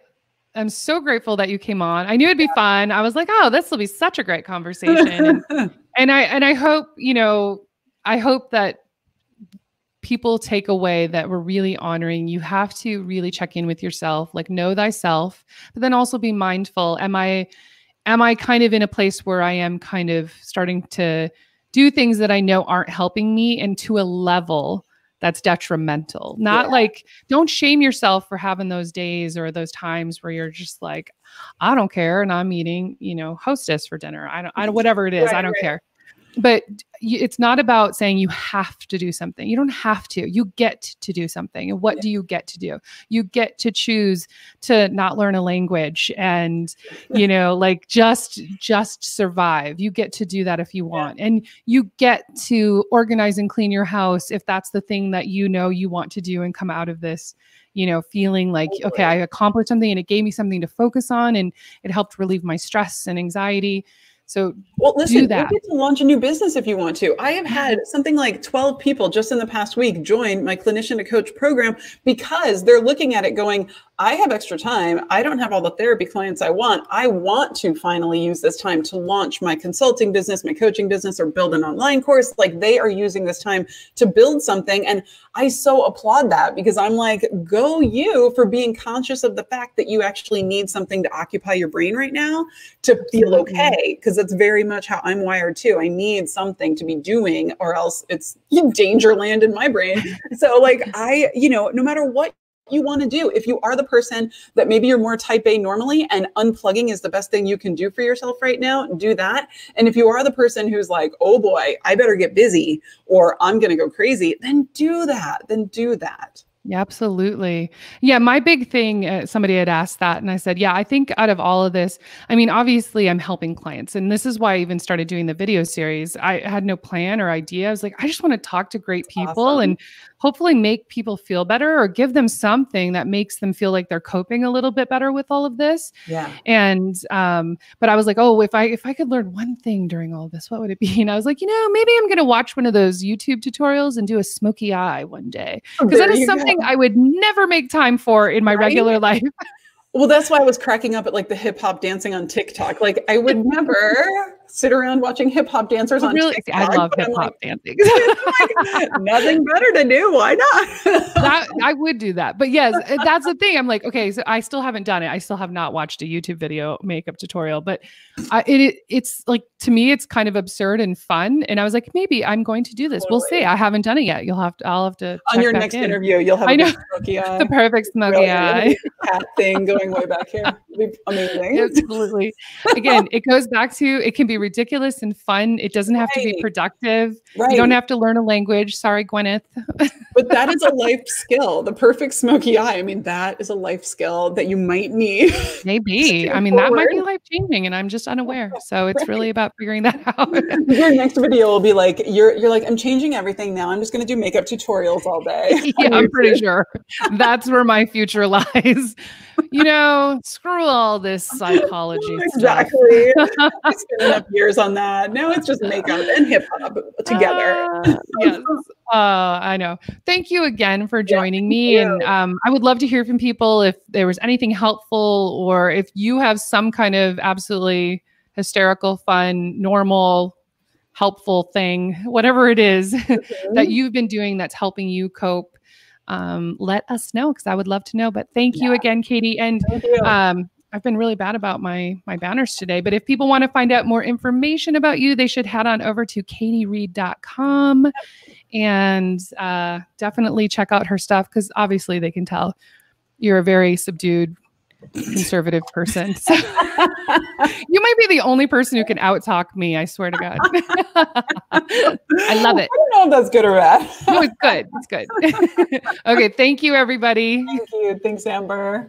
am so grateful that you came on. I knew it'd be fun. I was like, "Oh, this will be such a great conversation." and, *laughs* and I and I hope, you know, I hope that people take away that we're really honoring you have to really check in with yourself like know thyself but then also be mindful am i am i kind of in a place where i am kind of starting to do things that i know aren't helping me and to a level that's detrimental not Yeah. like don't shame yourself for having those days or those times where you're just like i don't care and i'm eating you know hostess for dinner i don't i don't *laughs* whatever it is i don't right. care but it's not about saying you have to do something. You don't have to. You get to do something. And what Yeah. do you get to do? You get to choose to not learn a language and *laughs* you know like just just survive. You get to do that if you want. And you get to organize and clean your house if that's the thing that you know you want to do and come out of this you know feeling like okay. I accomplished something and it gave me something to focus on and it helped relieve my stress and anxiety. So Well, listen, that. you get to launch a new business if you want to. I have had mm-hmm. something like 12 people just in the past week join my clinician to coach program because they're looking at it going, I have extra time. I don't have all the therapy clients I want. I want to finally use this time to launch my consulting business, my coaching business, or build an online course. Like they are using this time to build something. And I so applaud that because I'm like, go you for being conscious of the fact that you actually need something to occupy your brain right now to feel okay. Because that's very much how I'm wired too. I need something to be doing, or else it's *laughs* danger land in my brain. So, like, *laughs* I, you know, no matter what you want to do, if you are the person that maybe you're more type A normally and unplugging is the best thing you can do for yourself right now, do that. And if you are the person who's like, oh boy, I better get busy or I'm going to go crazy, then do that. Then do that. Yeah, absolutely. Yeah, my big thing, uh, somebody had asked that, and I said, yeah, I think out of all of this, I mean, obviously, I'm helping clients, and this is why I even started doing the video series. I had no plan or idea. I was like, I just want to talk to great people awesome. and hopefully make people feel better or give them something that makes them feel like they're coping a little bit better with all of this. Yeah. And um, but I was like, oh, if I if I could learn one thing during all this, what would it be? And I was like, you know, maybe I'm gonna watch one of those YouTube tutorials and do a smoky eye one day because that is something go. I would never make time for in my right? regular life. Well, that's why I was cracking up at like the hip hop dancing on TikTok. Like I would *laughs* never sit around watching hip hop dancers on really, TikTok. I love *laughs* hip hop like, dancing. *laughs* *laughs* like, nothing better to do. Why not? that, I would do that. But yes, that's the thing. I'm like, okay, so I still haven't done it. I still have not watched a YouTube video makeup tutorial, but I, it, it's like to me, it's kind of absurd and fun. And I was like, maybe I'm going to do this. Totally. We'll see. I haven't done it yet. You'll have to. I'll have to. On your next in. interview, you'll have. I know the perfect smoky really, eye cat thing going way back here. amazing. Absolutely. Again, it goes back to it can be ridiculous and fun. It doesn't have right. to be productive. Right. You don't have to learn a language. Sorry, Gwyneth. but that is a *laughs* life skill. The perfect smoky eye. I mean, that is a life skill that you might need. *laughs* Maybe. I mean, forward. that might be life changing, and I'm just unaware. So it's right. really about figuring that *laughs* out. Your next video will be like, you're you're like, I'm changing everything now. I'm just gonna do makeup tutorials all day. yeah, I'm pretty sure that's where my future lies. You know, screw all this psychology. exactly. Years on that. Now it's just makeup and hip hop together. Uh, yes. Uh, I know. Thank you again for joining yeah, me. And um, I would love to hear from people if there was anything helpful or if you have some kind of absolutely hysterical, fun, normal, helpful thing, whatever it is *laughs* mm-hmm. that you've been doing that's helping you cope. Um, let us know because I would love to know. But thank yeah. you again, Katie. And um, I've been really bad about my my banners today, but if people want to find out more information about you, they should head on over to katieread.com and uh, definitely check out her stuff because obviously they can tell you're a very subdued conservative person. So *laughs* you might be the only person who can outtalk me, I swear to God. *laughs* I love it. I don't know if that's good or bad. no, it's good. It's good. *laughs* okay, thank you everybody. Thank you. Thanks, Amber.